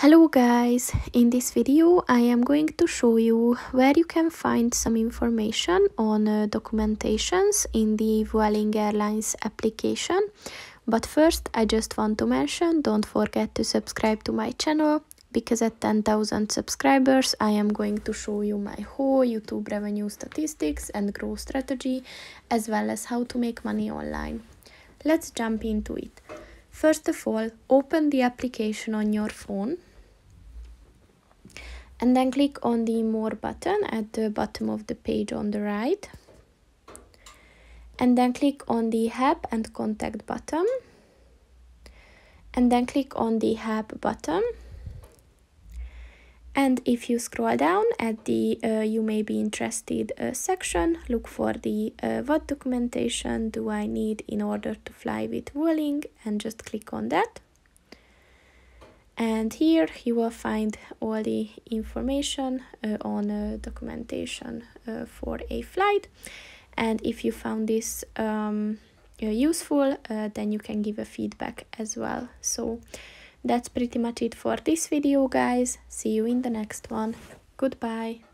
Hello guys, in this video I am going to show you where you can find some information on uh, documentations in the Vueling Airlines application. But first I just want to mention don't forget to subscribe to my channel because at 10,000 subscribers I am going to show you my whole YouTube revenue statistics and growth strategy as well as how to make money online. Let's jump into it. First of all, open the application on your phone and then click on the more button at the bottom of the page on the right. And then click on the help and contact button. And then click on the help button. And if you scroll down at the uh, you may be interested uh, section look for the uh, what documentation do I need in order to fly with Vueling and just click on that and here you will find all the information uh, on uh, documentation uh, for a flight. And if you found this um, uh, useful uh, then you can give a feedback as well. So that's pretty much it for this video guys. See you in the next one. Goodbye